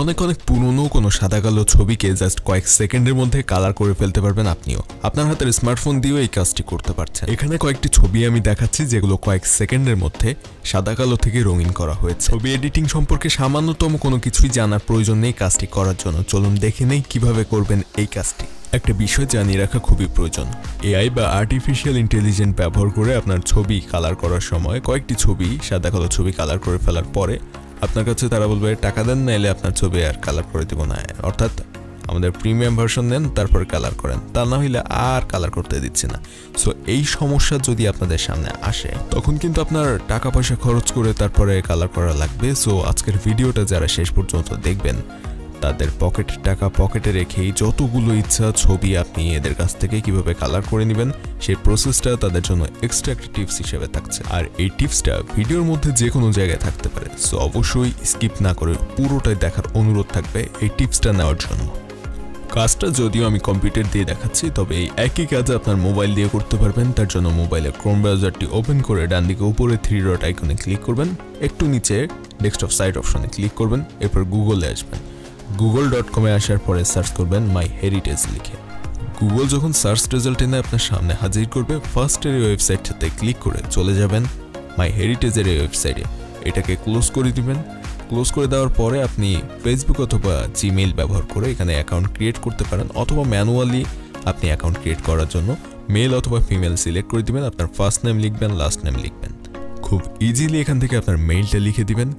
অনেক অনেক পুরনো কোনো সাদা কালো ছবিকে জাস্ট কয়েক সেকেন্ডের মধ্যে কালার করে ফেলতে পারবেন আপনিও। আপনার হাতের স্মার্টফোন দিয়েও এই কাজটি করতে পারছেন। এখানে কয়েকটি ছবি আমি দেখাচ্ছি যেগুলো কয়েক সেকেন্ডের মধ্যে সাদা কালো থেকে রঙিন করা হয়েছে। ছবি এডিটিং সম্পর্কে সামান্যতম কোনো কিছুই জানার প্রয়োজন নেই কাজটি করার জন্য। চলুন দেখে নেই কীভাবে করবেন এই কাজটি। একটা বিষয় জানিয়ে রাখা খুবই প্রয়োজন। এআই বা আর্টিফিশিয়াল ইন্টেলিজেন্ট ব্যবহার করে আপনার ছবি কালার করার সময় কয়েকটি ছবি সাদা কালো ছবি কালার করে ফেলার পরে আপনার কাছে তারা বলবে, টাকা দেন না এলে আপনার ছবি আর কালার করে দেবো না। অর্থাৎ আমাদের প্রিমিয়াম ভার্সন নেন, তারপর কালার করেন। তা না হইলে আর কালার করতে দিচ্ছে না। সো এই সমস্যা যদি আপনাদের সামনে আসে, তখন কিন্তু আপনার টাকা পয়সা খরচ করে তারপরে কালার করা লাগবে। সো আজকের ভিডিওটা যারা শেষ পর্যন্ত দেখবেন তাদের পকেটের টাকা পকেটে রেখেই যতগুলো ইচ্ছা ছবি আপনি এদের কাছ থেকে কীভাবে কালার করে নেবেন, সেই প্রসেসটা তাদের জন্য এক্সট্রা একটা টিপস হিসেবে থাকছে। আর এই টিপসটা ভিডিওর মধ্যে যে কোনো জায়গায় থাকতে পারে সো অবশ্যই স্কিপ না করে পুরোটাই দেখার অনুরোধ থাকবে এই টিপসটা নেওয়ার জন্য। কাজটা যদিও আমি কম্পিউটার দিয়ে দেখাচ্ছি, তবে এই একই কাজ আপনার মোবাইল দিয়ে করতে পারবেন, তার জন্য মোবাইলে ক্রোম ব্রাউজারটি ওপেন করে ডান দিকে উপরে থ্রি ডট আইকনে ক্লিক করবেন, একটু নিচে ডেস্কটপ সাইট অপশনে ক্লিক করবেন, এরপর গুগলে আসবেন। গুগল ডট কমে আসার পরে সার্চ করবেন মাই হেরিটেজ লিখে। গুগল যখন সার্চ রেজাল্ট এনে আপনার সামনে হাজির করবে ফার্স্টের এই ওয়েবসাইটটাতে ক্লিক করে চলে যাবেন মাই হেরিটেজের এই ওয়েবসাইটে। এটাকে ক্লোজ করে দিবেন। ক্লোজ করে দেওয়ার পরে আপনি ফেসবুক অথবা জিমেইল ব্যবহার করে এখানে অ্যাকাউন্ট ক্রিয়েট করতে পারেন অথবা ম্যানুয়ালি আপনি অ্যাকাউন্ট ক্রিয়েট করার জন্য মেল অথবা ফিমেল সিলেক্ট করে দিবেন। আপনার ফার্স্ট নেম লিখবেন লাস্ট নেম লিখবেন। খুব ইজিলি এখান থেকে আপনার মেইলটা লিখে দিবেন।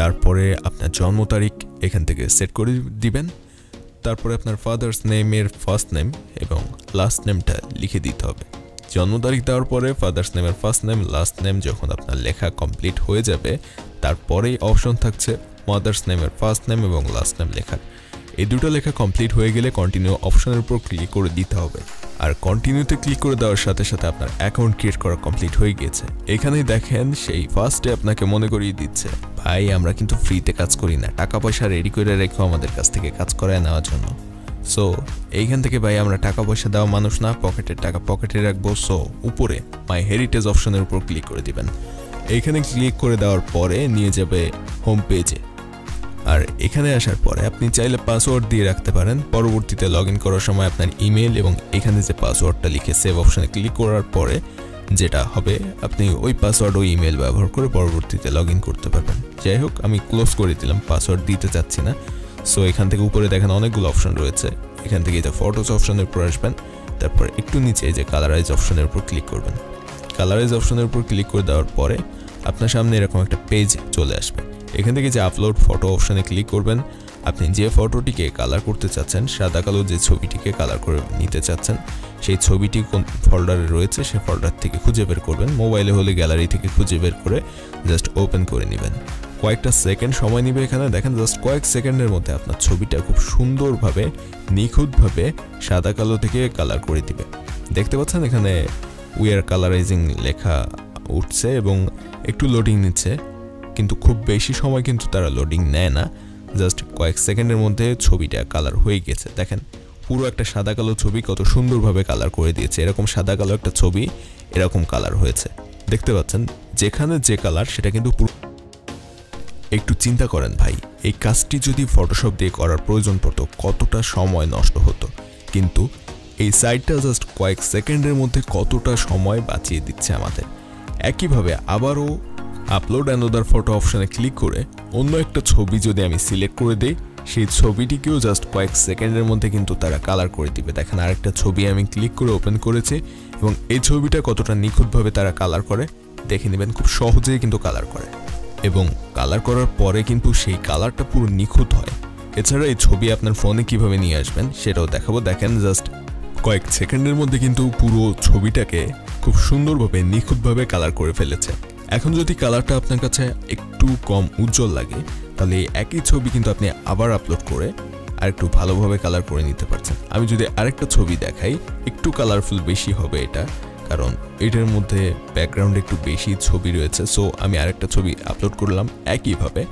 তারপরে আপনার জন্ম তারিখ এখান থেকে সেট করে দিবেন। তারপরে আপনার ফাদার্স নেমের ফার্স্ট নেম এবং লাস্ট নেমটা লিখে দিতে হবে। জন্ম তারিখ দেওয়ার পরে ফাদার্স নেমের ফার্স্ট নেম লাস্ট নেম যখন আপনার লেখা কমপ্লিট হয়ে যাবে, তারপরেই অপশন থাকছে মাদার্স নেমের ফার্স্ট নেম এবং লাস্ট নেম লেখার। এই দুটো লেখা কমপ্লিট হয়ে গেলে কন্টিনিউ অপশনের উপর ক্লিক করে দিতে হবে। আর কন্টিনিউতে ক্লিক করে দেওয়ার সাথে সাথে আপনার অ্যাকাউন্ট ক্রিয়েট করা কমপ্লিট হয়ে গিয়েছে এখানেই দেখেন সেই ফার্স্টে আপনাকে মনে করিয়ে দিচ্ছে, ভাই, আমরা কিন্তু ফ্রিতে কাজ করি না। টাকা পয়সা রেডি করে রেখেও আমাদের কাছ থেকে কাজ করায় নেওয়ার জন্য। সো এইখান থেকে ভাই, আমরা টাকা পয়সা দেওয়া মানুষ না, পকেটের টাকা পকেটে রাখব। সো উপরে মাই হেরিটেজ অপশনের উপর ক্লিক করে দিবেন। এইখানে ক্লিক করে দেওয়ার পরে নিয়ে যাবে হোম পেজে আর এখানে আসার পরে আপনি চাইলে পাসওয়ার্ড দিয়ে রাখতে পারেন। পরবর্তীতে লগ করার সময় আপনার ইমেল এবং এখানে যে পাসওয়ার্ডটা লিখে সেভ অপশানে ক্লিক করার পরে যেটা হবে, আপনি ওই পাসওয়ার্ড ওই ইমেল ব্যবহার করে পরবর্তীতে লগ করতে পারবেন। যাই হোক, আমি ক্লোজ করে দিলাম পাসওয়ার্ড দিতে চাচ্ছি না। সো এখান থেকে উপরে দেখেন অনেকগুলো অপশন রয়েছে। এখান থেকে যে ফটোস অপশনের উপর আসবেন, তারপর একটু নিচে যে কালারাইজ অপশনের উপর ক্লিক করবেন। কালারাইজ অপশনের উপর ক্লিক করে দেওয়ার পরে আপনার সামনে এরকম একটা পেজ চলে আসবে। এখান থেকে যে আপলোড ফটো অপশানে ক্লিক করবেন, আপনি যে ফটোটিকে কালার করতে চাচ্ছেন, সাদা কালো যে ছবিটিকে কালার করে নিতে চাচ্ছেন, সেই ছবিটি কোন ফোল্ডারে রয়েছে সেই ফোল্ডার থেকে খুঁজে বের করবেন। মোবাইলে হলে গ্যালারি থেকে খুঁজে বের করে জাস্ট ওপেন করে নেবেন। কয়েকটা সেকেন্ড সময় নিবে এখানে। দেখেন জাস্ট কয়েক সেকেন্ডের মধ্যে আপনার ছবিটা খুব সুন্দরভাবে, নিখুঁতভাবে সাদা কালো থেকে কালার করে দিবে। দেখতে পাচ্ছেন এখানে উইয়ার কালারাইজিং লেখা উঠছে এবং একটু লোডিং নিচ্ছে। কিন্তু খুব বেশি সময় কিন্তু তারা লোডিং নেয় না। জাস্ট কয়েক সেকেন্ডের মধ্যে ছবিটা কালার হয়ে গেছে। দেখেন, পুরো একটা সাদা কালো ছবি কত সুন্দরভাবে কালার করে দিয়েছে। এরকম সাদা কালো একটা ছবি এরকম কালার হয়েছে। দেখতে পাচ্ছেন, যেখানে যে কালার সেটা কিন্তু পুরো একটু চিন্তা করেন ভাই, এই কাজটি যদি ফটোশপ দিয়ে করার প্রয়োজন পড়তো, কতটা সময় নষ্ট হতো। কিন্তু এই সাইটটা জাস্ট কয়েক সেকেন্ডের মধ্যে কতটা সময় বাঁচিয়ে দিচ্ছে আমাদের। একইভাবে আবারও আপলোড অ্যানোদার ফটো অপশানে ক্লিক করে অন্য একটা ছবি যদি আমি সিলেক্ট করে দিই, সেই ছবিটিকেও জাস্ট কয়েক সেকেন্ডের মধ্যে কিন্তু তারা কালার করে দিবে। দেখেন আরেকটা ছবি আমি ক্লিক করে ওপেন করেছি এবং এই ছবিটা কতটা নিখুঁতভাবে তারা কালার করে, দেখে নেবেন খুব সহজেই কিন্তু কালার করে। এবং কালার করার পরে কিন্তু সেই কালারটা পুরো নিখুঁত হয়। এছাড়া এই ছবি আপনার ফোনে কীভাবে নিয়ে আসবেন সেটাও দেখাবো। দেখেন জাস্ট কয়েক সেকেন্ডের মধ্যে কিন্তু পুরো ছবিটাকে খুব সুন্দরভাবে, নিখুঁতভাবে কালার করে ফেলেছে। এখন যদি কালারটা আপনার কাছে একটু কম উজ্জ্বল লাগে, তাহলে একই ছবি কিন্তু আপনি আবার আপলোড করে আর একটু ভালোভাবে কালার করে নিতে পারছেন। আমি যদি আরেকটা ছবি দেখাই, একটু কালারফুল বেশি হবে এটা, কারণ এটার মধ্যে ব্যাকগ্রাউন্ডে একটু বেশি ছবি রয়েছে সো আমি আরেকটা ছবি আপলোড করলাম একইভাবে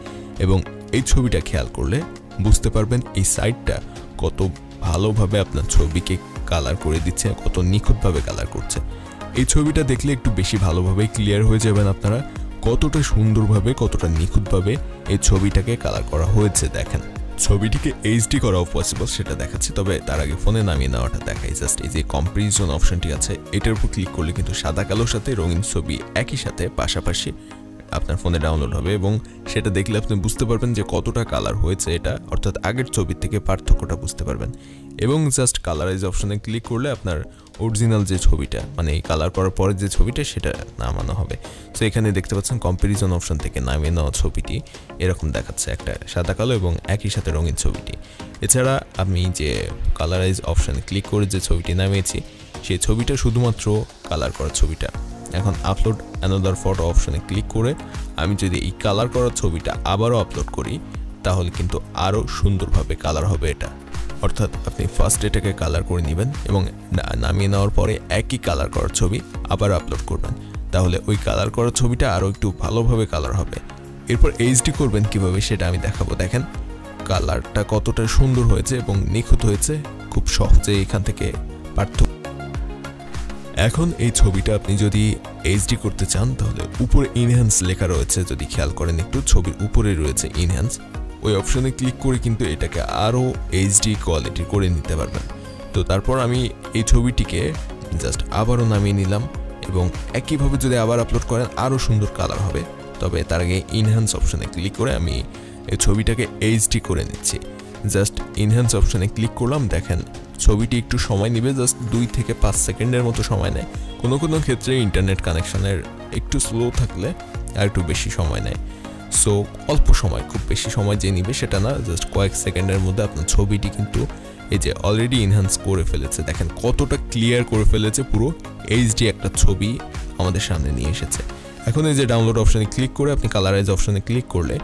এবং এই ছবিটা খেয়াল করলে বুঝতে পারবেন এই সাইডটা কত ভালোভাবে আপনার ছবিকে কালার করে দিচ্ছে, কত নিখুঁতভাবে কালার করছে। এই ছবিটা দেখলে একটু বেশি ভালোভাবে ক্লিয়ার হয়ে যাবেন আপনারা। কতটা সুন্দরভাবে, কতটা নিখুঁতভাবে এই ছবিটাকে কালার করা হয়েছে দেখেন। ছবিটিকে এইচডি করাও পসিবল সেটা দেখাচ্ছি। তবে তার আগে ফোনে নামিয়ে নেওয়াটা দেখাই। জাস্ট এই যে কম্পারিজন অপশনটি আছে, এটার উপর ক্লিক করলে কিন্তু সাদা কালোর সাথে রঙিন ছবি একই সাথে পাশাপাশি আপনার ফোনে ডাউনলোড হবে এবং সেটা দেখলে আপনি বুঝতে পারবেন যে কতটা কালার হয়েছে এটা। অর্থাৎ আগের ছবির থেকে পার্থক্যটা বুঝতে পারবেন। এবং জাস্ট কালারাইজ অপশনে ক্লিক করলে আপনার অরিজিনাল যে ছবিটা মানে এই কালার করার পরে যে ছবিটা, সেটা নামানো হবে। সো এখানে দেখতে পাচ্ছেন কম্পারিজন অপশন থেকে নামিয়ে নেওয়া ছবিটি এরকম দেখাচ্ছে, একটা সাদা কালো এবং একই সাথে রঙিন ছবিটি। এছাড়া আমি যে কালারাইজ অপশানে ক্লিক করে যে ছবিটি নামিয়েছি সেই ছবিটা শুধুমাত্র কালার করা ছবিটা। এখন আপলোড অ্যানাদার ফটো অপশানে ক্লিক করে আমি যদি এই কালার করা ছবিটা আবারও আপলোড করি, তাহলে কিন্তু আরও সুন্দরভাবে কালার হবে এটা। অর্থাৎ আপনি ফার্স্ট এটাকে কালার করে নেবেন এবং নামিয়ে নেওয়ার পরে একই কালার করার ছবি আবার আপলোড করবেন। তাহলে ওই কালার করা ছবিটা আরও একটু ভালোভাবে কালার হবে। এরপর এইচডি করবেন কীভাবে সেটা আমি দেখাবো। দেখেন কালারটা কতটা সুন্দর হয়েছে এবং নিখুঁত হয়েছে, খুব সহজে এখান থেকে পার্থক্য। এখন এই ছবিটা আপনি যদি এইচডি করতে চান, তাহলে উপরে ইনহ্যান্স লেখা রয়েছে। যদি খেয়াল করেন একটু, ছবির উপরে রয়েছে ইনহ্যান্স ওই অপশনে ক্লিক করে কিন্তু এটাকে আরও এইচডি কোয়ালিটি করে নিতে পারবেন। তো তারপর আমি এই ছবিটিকে জাস্ট আবারও নামিয়ে নিলাম এবং একইভাবে যদি আবার আপলোড করেন, আরও সুন্দর কালার হবে। তবে তার আগে ইনহ্যান্স অপশনে ক্লিক করে আমি এই ছবিটাকে এইচডি করে নিচ্ছি। জাস্ট ইনহ্যান্স অপশনে ক্লিক করলাম, দেখেন ছবিটি একটু সময় নেবে জাস্ট দুই থেকে পাঁচ সেকেন্ডের মতো সময় নেয়। কোনো কোনো ক্ষেত্রে ইন্টারনেট কানেকশানের একটু স্লো থাকলে আর একটু বেশি সময় নেয়। সো অল্প সময়, খুব বেশি সময় যে নিবে সেটা না জাস্ট কয়েক সেকেন্ডের মধ্যে আপনার ছবিটি কিন্তু এই যে অলরেডি ইনহ্যান্স করে ফেলেছে। দেখেন কতটা ক্লিয়ার করে ফেলেছে, পুরো এইচডি একটা ছবি আমাদের সামনে নিয়ে এসেছে। এখন এই যে ডাউনলোড অপশানে ক্লিক করে আপনি কালারাইজ অপশানে ক্লিক করলে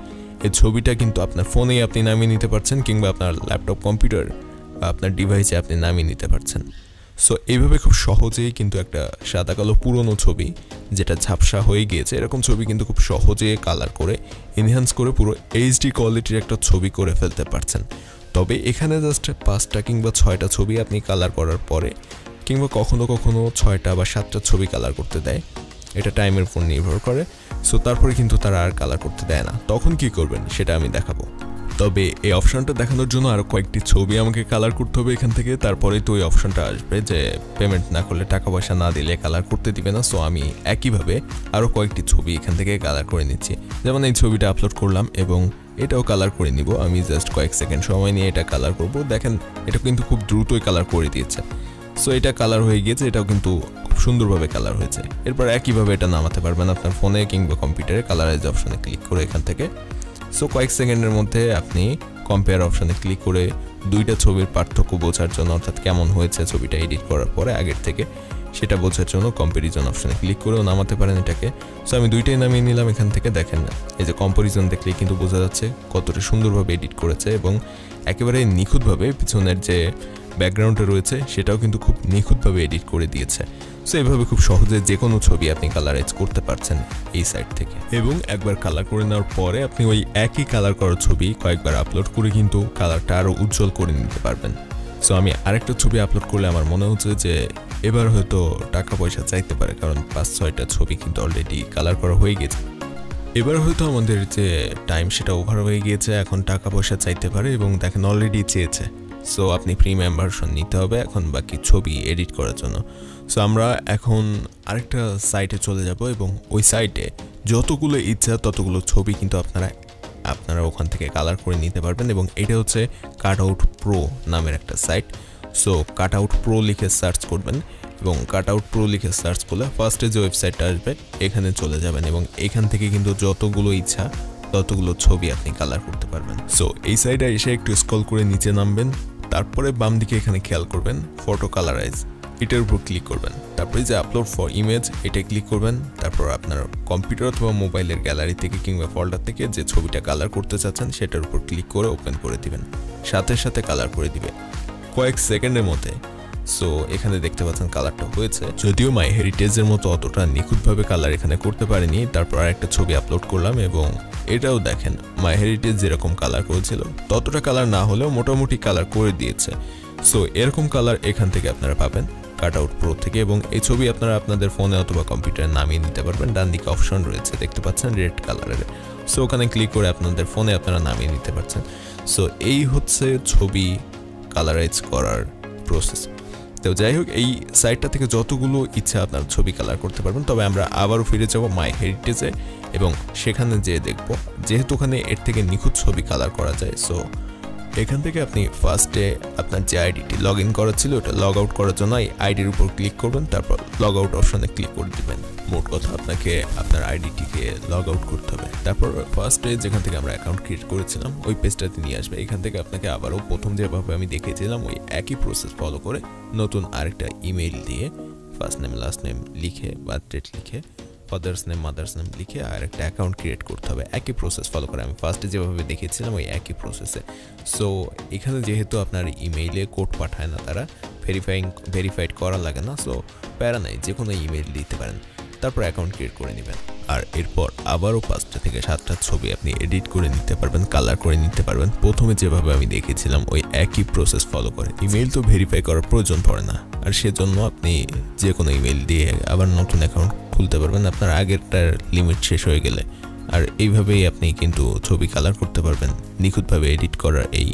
এই ছবিটা কিন্তু আপনার ফোনেই আপনি নামিয়ে নিতে পারছেন কিংবা আপনার ল্যাপটপ কম্পিউটার বা আপনার ডিভাইসে আপনি নামিয়ে নিতে পারছেন। সো এইভাবে খুব সহজেই কিন্তু একটা সাদা কালো পুরনো ছবি যেটা ঝাপসা হয়ে গিয়েছে। এরকম ছবি কিন্তু খুব সহজে কালার করে এনহ্যান্স করে পুরো এইচডি কোয়ালিটির একটা ছবি করে ফেলতে পারছেন। তবে এখানে জাস্ট পাঁচটা কিংবা ছয়টা ছবি আপনি কালার করার পরে, কিংবা কখনো কখনো ছয়টা বা সাতটা ছবি কালার করতে দেয়। এটা টাইমের উপর নির্ভর করে। সো তারপরে কিন্তু তারা আর কালার করতে দেয় না। তখন কি করবেন সেটা আমি দেখাবো। তবে এই অপশনটা দেখানোর জন্য আরও কয়েকটি ছবি আমাকে কালার করতে হবে এখান থেকে। তারপরে তো ওই অপশনটা আসবে যে পেমেন্ট না করলে টাকা পয়সা না দিলে কালার করতে দিবে না। সো আমি একইভাবে আরও কয়েকটি ছবি এখান থেকে কালার করে নিচ্ছি। যেমন এই ছবিটা আপলোড করলাম এবং এটাও কালার করে নিব। আমি জাস্ট কয়েক সেকেন্ড সময় নিয়ে এটা কালার করব। দেখেন, এটা কিন্তু খুব দ্রুতই কালার করে দিয়েছে। সো এটা কালার হয়ে গিয়েছে, এটাও কিন্তু খুব সুন্দরভাবে কালার হয়েছে। এরপর একইভাবে এটা নামাতে পারবেন আপনার ফোনে কিংবা কম্পিউটারে কালারাইজ অপশনে ক্লিক করে এখান থেকে সো কয়েক সেকেন্ডের মধ্যে আপনি কম্পেয়ার অপশানে ক্লিক করে দুইটা ছবির পার্থক্য বোঝার জন্য, অর্থাৎ কেমন হয়েছে ছবিটা এডিট করার পরে আগের থেকে সেটা বোঝার জন্য কম্পারিজন অপশানে ক্লিক করেও নামাতে পারেন এটাকে। সো আমি দুইটাই নামিয়ে নিলাম এখান থেকে, দেখেন না এই যে কম্পারিজন দেখলে কিন্তু বোঝা যাচ্ছে কতটা সুন্দরভাবে এডিট করেছে এবং একেবারে নিখুঁতভাবে পিছনের যে ব্যাকগ্রাউন্ডে রয়েছে সেটাও কিন্তু খুব নিখুঁতভাবে এডিট করে দিয়েছে। সো এইভাবে খুব সহজে যে কোনো ছবি আপনি কালারাইজ করতে পারছেন এই সাইট থেকে। এবং একবার কালার করে নেওয়ার পরে আপনি ওই একই কালার করা ছবি কয়েকবার আপলোড করে কিন্তু কালারটা আরও উজ্জ্বল করে নিতে পারবেন। সো আমি আরেকটা ছবি আপলোড করলে আমার মনে হচ্ছে যে এবার হয়তো টাকা পয়সা চাইতে পারে, কারণ পাঁচ, ছয়টা ছবি কিন্তু অলরেডি কালার করা হয়ে গেছে। এবার হয়তো আমাদের যে টাইম সেটা ওভার হয়ে গিয়েছে, এখন টাকা পয়সা চাইতে পারে এবং দেখেন অলরেডি চেয়েছে। সো আপনি প্রিমিয়াম ভার্সন নিতে হবে এখন বাকি ছবি এডিট করার জন্য। সো আমরা এখন আরেকটা সাইটে চলে যাব এবং ওই সাইটে যতগুলো ইচ্ছা, ততগুলো ছবি কিন্তু আপনারা আপনারা ওখান থেকে কালার করে নিতে পারবেন এবং এটা হচ্ছে কাট আউট প্রো নামের একটা site so cut out pro লিখে সার্চ করবেন এবং কাট আউট প্রো লিখে সার্চ করলে ফার্স্টে যে ওয়েবসাইটটা আসবে, এখানে চলে যাবেন এবং এখান থেকে কিন্তু যতগুলো ইচ্ছা, ততগুলো ছবি আপনি কালার করতে পারবেন। সো এই সাইডে এসে একটু স্ক্রল করে নিচে নামবেন, তারপরে বাম দিকে এখানে খেয়াল করবেন ফটো কালারাইজ এটার উপর ক্লিক করবেন। তারপরে যে আপলোড ফর ইমেজ এটা ক্লিক করবেন। তারপর আপনার কম্পিউটার অথবা মোবাইলের গ্যালারি থেকে কিংবা ফল্ডার থেকে যে ছবিটা কালার করতে চাচ্ছেন, সেটার উপর ক্লিক করে ওপেন করে দিবেন। সাথে সাথে কালার করে দিবে। কয়েক সেকেন্ডের মধ্যে। সো এখানে দেখতে পাচ্ছেন কালারটা হয়েছে। যদিও মাই হেরিটেজের মতো অতটা নিখুঁতভাবে কালার এখানে করতে পারিনি, তারপর আরেকটা ছবি আপলোড করলাম এবং এটাও দেখেন মাই হেরিটেজ যেরকম কালার করেছিল, ততটা কালার না হলেও মোটামুটি কালার করে দিয়েছে। সো এরকম কালার এখান থেকে আপনারা পাবেন কাট আউট প্রো থেকে, এবং এই ছবি আপনারা আপনাদের ফোনে অথবা কম্পিউটারে নামিয়ে নিতে পারবেন। ডান দিকে অপশন রয়েছে, দেখতে পাচ্ছেন রেড কালারের সো ওখানে ক্লিক করে আপনাদের ফোনে আপনারা নামিয়ে নিতে পারছেন। সো এই হচ্ছে ছবি কালারাইজ করার প্রসেস তো যাই হোক, এই সাইটটা থেকে যতগুলো ইচ্ছা আপনার ছবি কালার করতে পারবেন, তবে আমরা আবারও ফিরে যাব মাই হেরিটেজে এবং সেখানে যেয়ে দেখব। যেহেতু ওখানে এর থেকে নিখুঁত ছবি কালার করা যায় সো এখান থেকে আপনি ফার্স্টে আপনার যে আইডিটি লগ ইন করা ছিল, ওটা লগ আউট করার জন্য এই আইডির উপর ক্লিক করবেন, তারপর লগ আউট অপশনে ক্লিক করে দিবেন। মোট কথা আপনাকে আপনার আইডিটিকে লগ আউট করতে হবে। তারপর ফার্স্টে যেখান থেকে আমরা অ্যাকাউন্ট ক্রিয়েট করেছিলাম, ওই পেজটাতে নিয়ে আসবে। এখান থেকে আপনাকে আবারও প্রথম যেভাবে আমি দেখিয়েছিলাম, ওই একই প্রসেস ফলো করে নতুন আরেকটা ইমেল দিয়ে ফার্স্ট নেম লাস্ট নেম লিখে বার্থ ডেট লিখে ফাদার্স নেম মাদার্স নেম লিখে আর একটা অ্যাকাউন্ট ক্রিয়েট করতে হবে। একই প্রসেস ফলো করে। আমি ফার্স্টে যেভাবে দেখিয়েছিলাম, ওই একই প্রসেসে সো এখানে যেহেতু আপনার ইমেইলে কোড পাঠায় না তারা ভেরিফাইং ভেরিফাইড করা লাগে না। সো প্যারা নাই যে কোনো ইমেইল দিতে পারেন। তারপর অ্যাকাউন্ট ক্রিয়েট করে নেবেন। আর এরপর আবারও পাঁচটা থেকে সাতটা ছবি আপনি এডিট করে নিতে পারবেন কালার করে নিতে পারবেন। প্রথমে যেভাবে আমি দেখেছিলাম ওই একই প্রসেস ফলো করে। ইমেইল তো ভেরিফাই করার প্রয়োজন পড়ে না। আর সেজন্য আপনি যে কোনো ইমেইল দিয়ে আবার নতুন অ্যাকাউন্ট খুলতে পারবেন আপনার আগেরটার লিমিট শেষ হয়ে গেলে। আর এইভাবেই আপনি কিন্তু ছবি কালার করতে পারবেন, নিখুঁতভাবে এডিট করার এই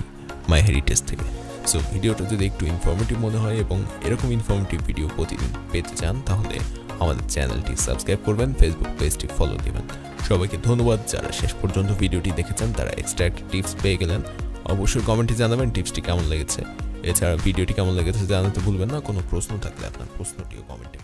মাই হেরিটেজ থেকে। সো ভিডিওটা যদি একটু ইনফর্মেটিভ মনে হয় এবং এরকম ইনফর্মেটিভ ভিডিও প্রতিদিন পেতে চান, তাহলে আমাদের চ্যানেলটি সাবস্ক্রাইব করবেন ফেসবুক পেজটি ফলো দেবেন। সবাইকে ধন্যবাদ, যারা শেষ পর্যন্ত ভিডিওটি দেখেছেন, তারা এক্সট্রা একটা টিপস পেয়ে গেলেন। অবশ্যই কমেন্টে জানাবেন টিপসটি কেমন লেগেছে। এছাড়া ভিডিওটি কেমন লেগেছে জানাতে ভুলবেন না, কোনো প্রশ্ন থাকলে আপনার প্রশ্নটিও কমেন্টে